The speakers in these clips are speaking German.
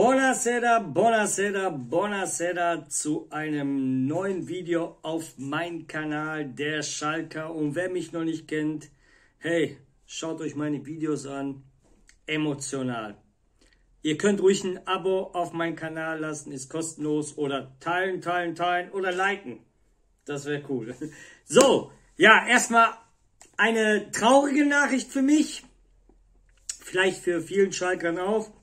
Buonasera, buonasera, buonasera zu einem neuen Video auf meinem Kanal, der Schalker. Und wer mich noch nicht kennt, hey, schaut euch meine Videos an, emotional. Ihr könnt ruhig ein Abo auf meinen Kanal lassen, ist kostenlos. Oder teilen, teilen, teilen oder liken. Das wäre cool. So, ja, erstmal eine traurige Nachricht für mich. Vielleicht für vielen Schalkern auch.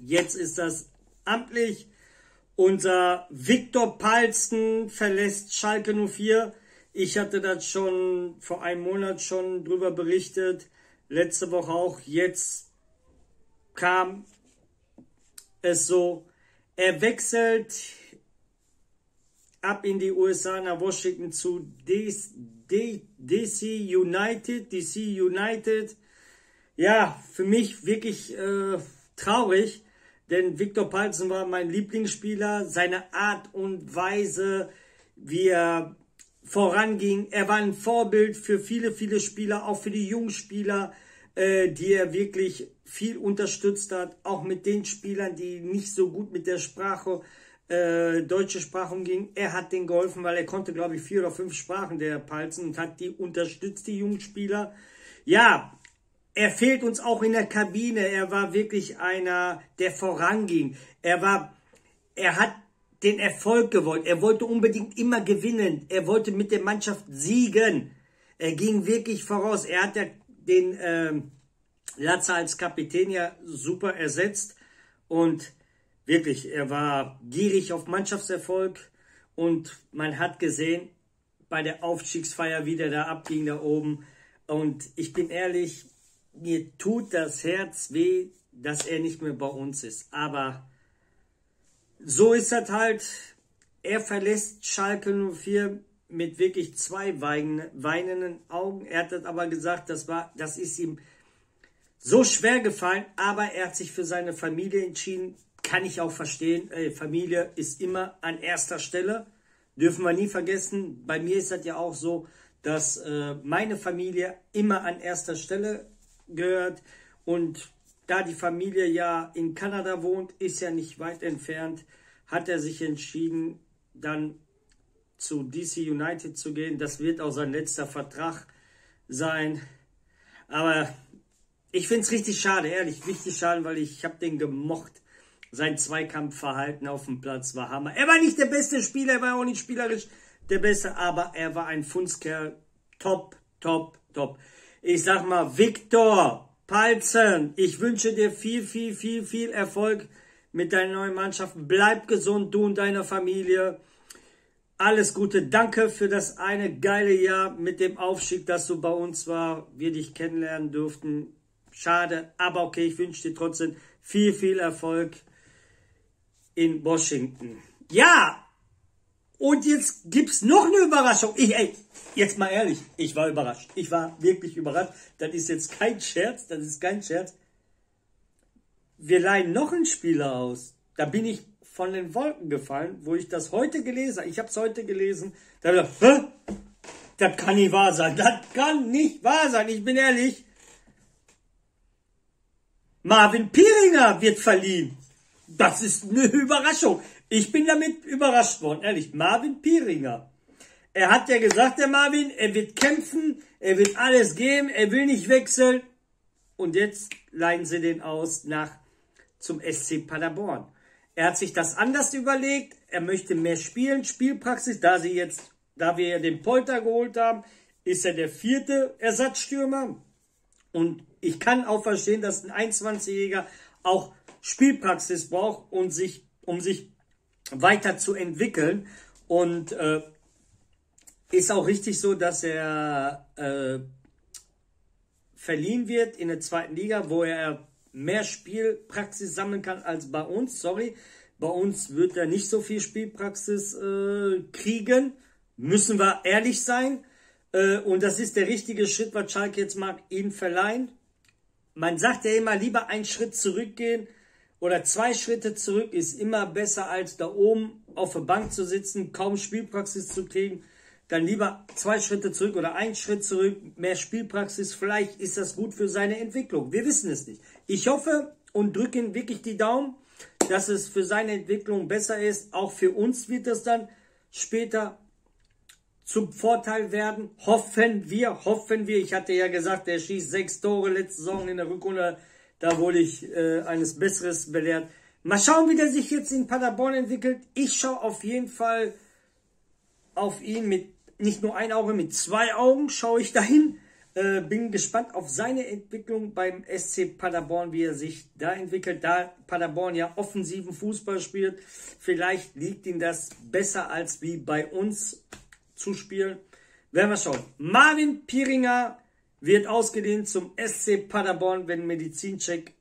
Jetzt ist das amtlich. Unser Viktor Palsten verlässt Schalke 04. Ich hatte das schon vor einem Monat schon drüber berichtet. Letzte Woche auch. Jetzt kam es so. Er wechselt ab in die USA nach Washington zu DC United. DC United. Ja, für mich wirklich äh, traurig denn Viktor Palzen war mein Lieblingsspieler. Seine Art und Weise, wie er voranging, er war ein Vorbild für viele, viele Spieler, auch für die jungen Spieler, äh, die er wirklich viel unterstützt hat, auch mit den Spielern, die nicht so gut mit der Sprache, äh, deutsche Sprache umgingen. Er hat denen geholfen, weil er konnte, glaube ich, vier oder fünf Sprachen, der Palzen, und hat die unterstützt, die jungen Spieler. Ja, er fehlt uns auch in der Kabine. Er war wirklich einer, der voranging. Er war, er hat den Erfolg gewollt. Er wollte unbedingt immer gewinnen. Er wollte mit der Mannschaft siegen. Er ging wirklich voraus. Er hat ja den ähm, Latzer als Kapitän ja super ersetzt und wirklich, er war gierig auf Mannschaftserfolg und man hat gesehen bei der Aufstiegsfeier, wie der da abging da oben. Und ich bin ehrlich, mir tut das Herz weh, dass er nicht mehr bei uns ist. Aber so ist das halt. Er verlässt Schalke 04 mit wirklich zwei weinenden Augen. Er hat das aber gesagt, das war, das ist ihm so schwer gefallen, aber er hat sich für seine Familie entschieden. Kann ich auch verstehen. Äh, Familie ist immer an erster Stelle. Dürfen wir nie vergessen. Bei mir ist das ja auch so, dass äh, meine Familie immer an erster Stelle gehört. Und da die Familie ja in Kanada wohnt, ist ja nicht weit entfernt, hat er sich entschieden, dann zu DC United zu gehen. Das wird auch sein letzter Vertrag sein. Aber ich finde es richtig schade, ehrlich, richtig schade, weil ich, habe den gemocht. Sein Zweikampfverhalten auf dem Platz war Hammer. Er war nicht der beste Spieler, er war auch nicht spielerisch der Beste, aber er war ein Fundskerl. Top, top, top. Ich sag mal, Viktor Palzen, ich wünsche dir viel, viel, viel, viel Erfolg mit deiner neuen Mannschaft. Bleib gesund, du und deine Familie. Alles Gute. Danke für das eine geile Jahr mit dem Aufstieg, dass du bei uns war. Wir dich kennenlernen durften. Schade, aber okay, ich wünsche dir trotzdem viel, viel Erfolg in Washington. Ja, und jetzt gibt's noch eine Überraschung. Ich, ey, jetzt mal ehrlich, ich war überrascht. Ich war wirklich überrascht. Das ist jetzt kein Scherz, das ist kein Scherz. Wir leihen noch einen Spieler aus. Da bin ich von den Wolken gefallen, wo ich das heute gelesen habe. Ich habe es heute gelesen. Da habe ich gedacht, Hä? das kann nicht wahr sein. Das kann nicht wahr sein. Ich bin ehrlich. Marvin Pieringer wird verliehen. Das ist eine Überraschung. Ich bin damit überrascht worden, ehrlich. Marvin Pieringer. Er hat ja gesagt, der Marvin, er wird kämpfen, er wird alles geben, er will nicht wechseln. Und jetzt leihen sie den aus nach zum SC Paderborn. Er hat sich das anders überlegt. Er möchte mehr spielen, Spielpraxis. Da sie jetzt, da wir den Polter geholt haben, ist er der vierte Ersatzstürmer. Und ich kann auch verstehen, dass ein 21-Jähriger auch Spielpraxis braucht und sich, um sich weiter zu entwickeln. Und äh, ist auch richtig so, dass er äh, verliehen wird in der zweiten Liga, wo er mehr Spielpraxis sammeln kann als bei uns. Sorry, bei uns wird er nicht so viel Spielpraxis äh, kriegen. Müssen wir ehrlich sein. Äh, und das ist der richtige Schritt, was Schalke jetzt mag, ihn verleihen. Man sagt ja immer, lieber einen Schritt zurückgehen oder zwei Schritte zurück ist immer besser als da oben auf der Bank zu sitzen, kaum Spielpraxis zu kriegen. Dann lieber zwei Schritte zurück oder ein Schritt zurück, mehr Spielpraxis. Vielleicht ist das gut für seine Entwicklung. Wir wissen es nicht. Ich hoffe und drücke ihm wirklich die Daumen. dass es für seine Entwicklung besser ist. Auch für uns wird das dann später zum Vorteil werden. Hoffen wir, hoffen wir. Ich hatte ja gesagt, er schießt sechs Tore letzte Saison in der Rückrunde. Da wurde ich äh, eines Besseres belehrt. Mal schauen, wie der sich jetzt in Paderborn entwickelt. Ich schaue auf jeden Fall auf ihn mit nicht nur ein Auge, mit zwei Augen schaue ich dahin. Äh, bin gespannt auf seine Entwicklung beim SC Paderborn, wie er sich da entwickelt. Da Paderborn ja offensiven Fußball spielt, vielleicht liegt ihm das besser als wie bei uns zu spielen. Werden wir schauen. Marvin Piringer wird ausgedehnt zum SC Paderborn, wenn Medizincheck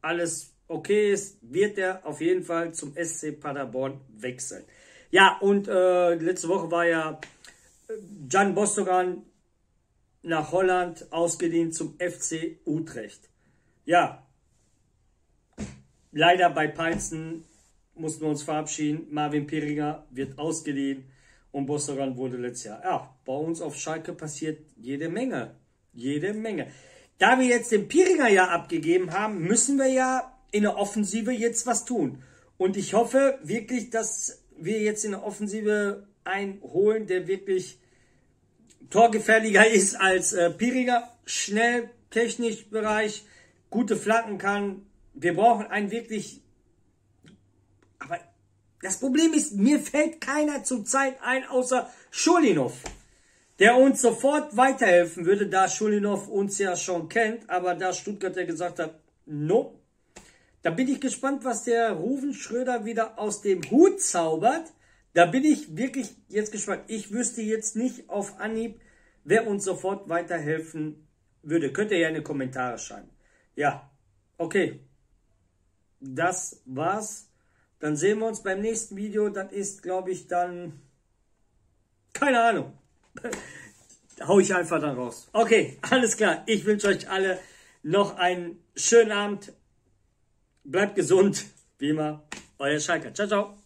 alles okay ist, wird er auf jeden Fall zum SC Paderborn wechseln. Ja, und äh, letzte Woche war ja Jan äh, Bostogan nach Holland ausgeliehen zum FC Utrecht. Ja, leider bei Peinzen mussten wir uns verabschieden. Marvin Piringer wird ausgeliehen und Bostogan wurde letztes Jahr. Ja, bei uns auf Schalke passiert jede Menge. Jede Menge. Da wir jetzt den Piringer ja abgegeben haben, müssen wir ja in der Offensive jetzt was tun. Und ich hoffe wirklich, dass wir jetzt in der Offensive einen holen, der wirklich torgefährlicher ist als äh, Piriger, schnell, technisch Bereich, gute Flanken kann. Wir brauchen einen wirklich. Das Problem ist, mir fällt keiner zurzeit ein, außer Schulinov, der uns sofort weiterhelfen würde, da Schulinov uns ja schon kennt, aber da Stuttgart ja gesagt hat, no, da bin ich gespannt, was der Rufen Schröder wieder aus dem Hut zaubert. Da bin ich wirklich jetzt gespannt. Ich wüsste jetzt nicht auf Anhieb, wer uns sofort weiterhelfen würde. Könnt ihr ja in die Kommentare schreiben. Ja, okay. Das war's. Dann sehen wir uns beim nächsten Video. Das ist, glaube ich, dann... Keine Ahnung. Hau ich einfach dann raus. Okay, alles klar. Ich wünsche euch alle noch einen schönen Abend. Bleibt gesund, wie immer, euer Schalker. Ciao, ciao.